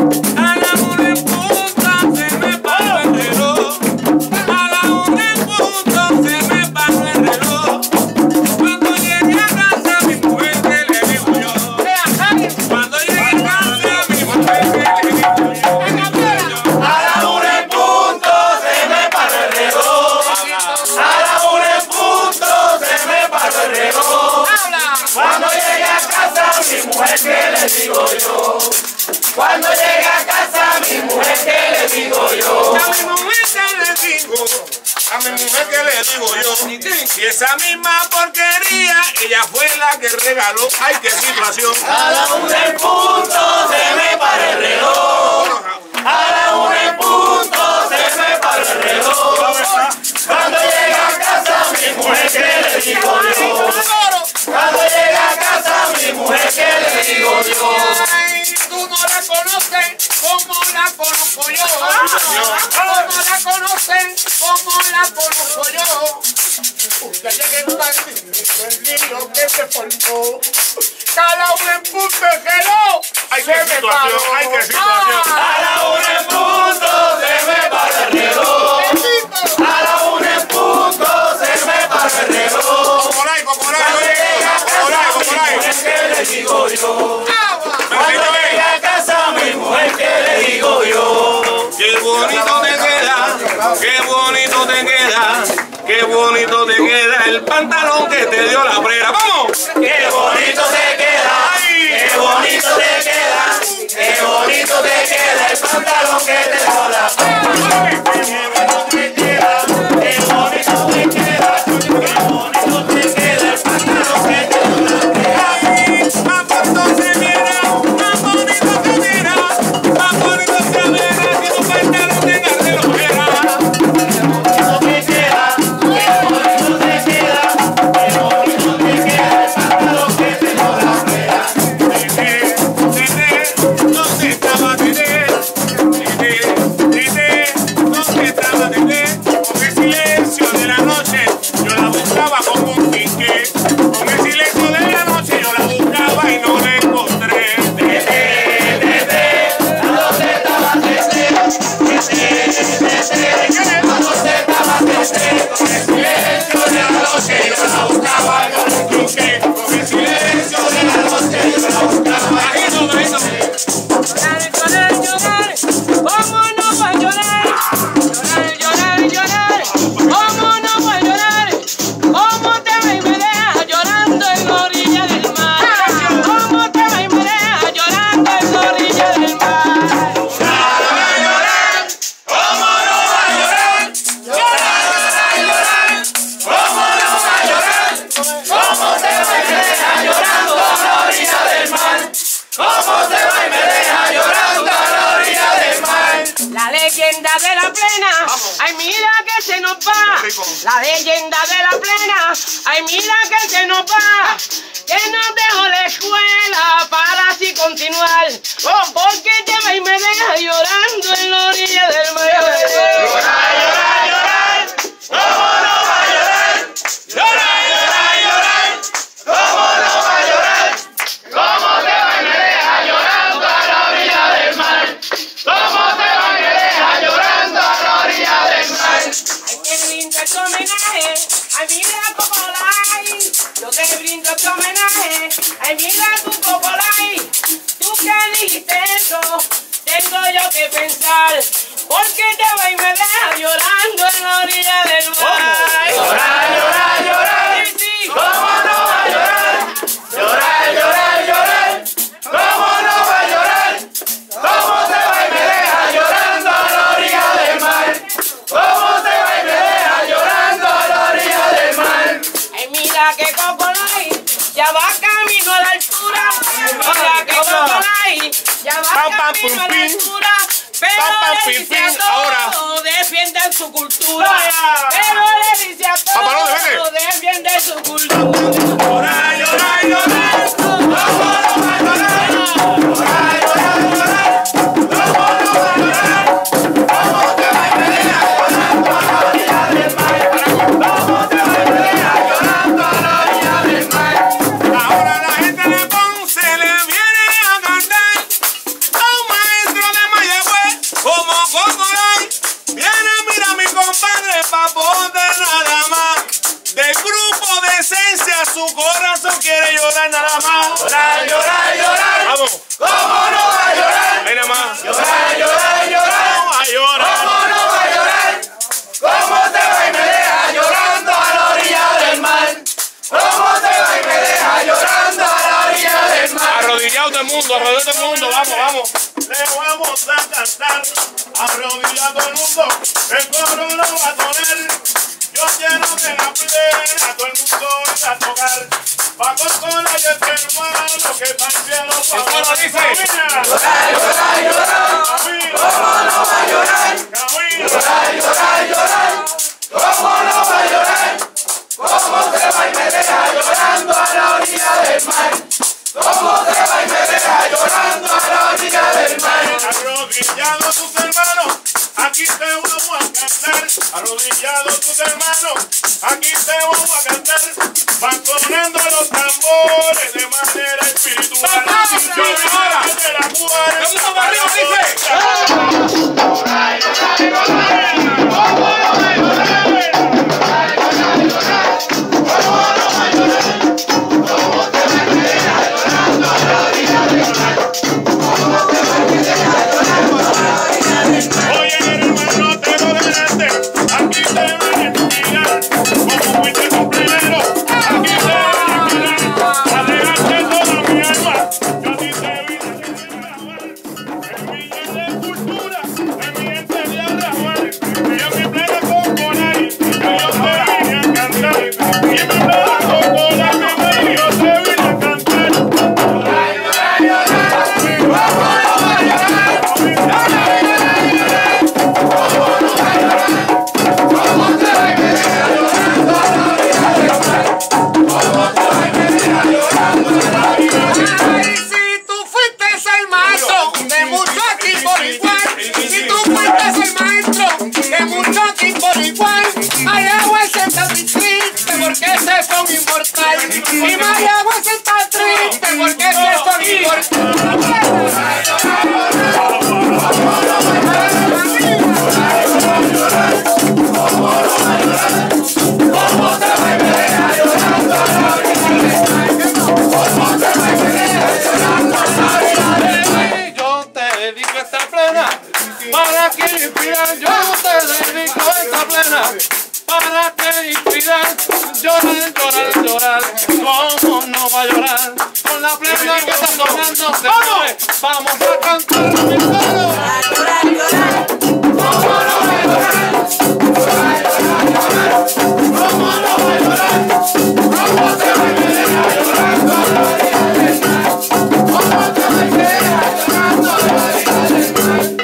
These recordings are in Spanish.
A la un en punto se me paró el reloj. A la un en punto se me paró el reloj. Cuando llegué a casa mi mujer que le digo yo. Cuando llegué a casa mi mujer que le vivo yo. A la un en punto se me paró el reloj. A la un en punto se me paró el reloj. Cuando llegué a casa mi mujer que le digo yo. Cuando Y esa misma porquería, ella fue la que regaló. ¡Ay, qué situación! A la una en se me para el reloj. A la una en se me para el reloj. Cuando llega a casa mi mujer te queda, qué bonito te queda el pantalón que te dio la prera. ¡Vamos! ¡Qué bonito te queda! ¡Qué bonito te queda! ¡Qué bonito te queda el pantalón que te dio la prera! La leyenda de la plena, ay mira que se nos va, que no dejo la escuela para así continuar. Oh, porque te y me deja yo tengo yo que pensar, porque te va y me deja llorando en la orilla del mar. Llorar, llorar. pam, pam, pum, pim. Pam, pam, pim. Ahora. Defienden su cultura. Pero le dice a todos. Defienden. Papote nada más. Del grupo de esencia, su corazón quiere llorar nada más. Llorar, llorar, llorar. Vamos. ¿Cómo no va a llorar? Ven nada más. Llorar, llorar, llorar. Vamos a llorar. ¿Cómo no va a llorar? ¿Cómo te va y me deja llorando a la orilla del mar? ¿Cómo te va y me deja llorando a la orilla del mar? Arrodillado todo el mundo, arrodillado todo el mundo, vamos, vamos. Le vamos a cantar, arrodillado el mundo, el coro lo va a poner. Yo quiero que la plena todo el mundo a tocar. Pa' con y este hermano que está en cielo pa' coro dice. Llorar, llorar, llorar. ¿Cómo no va a llorar? Llorar, llorar, llorar. ¿Cómo no va a llorar? ¿Cómo se va y me deja llorando a la orilla del mar? ¿Cómo Arrodillados tus hermanos, aquí te vamos a cantar. Arrodillados tus hermanos, aquí te vamos a cantar. Van sonando los tambores de manera espiritual. Yo ahora de la cuarenta Vamos arriba, dice. Con la plena que está sonando, señores. Vamos a cantar mi coro.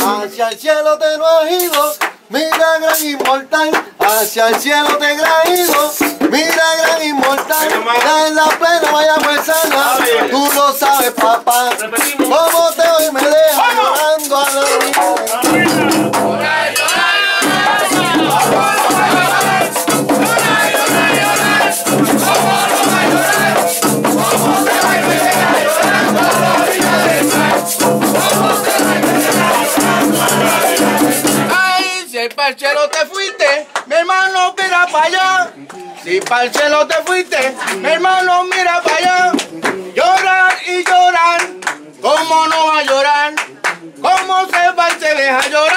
Hacia el cielo te lo has ido, mira gran inmortal. Hacia el cielo te has ido, mira gran inmortal. En la plena vaya tú lo sabes papá. Como te hoy me deja llorando a la. Ay, si pa'l cielo te fuiste, mi hermano mira para allá. Si pa'l cielo te fuiste, mi hermano mira para allá. Llorar y llorar, ¿cómo no va a llorar? ¿Cómo se va y se deja llorar?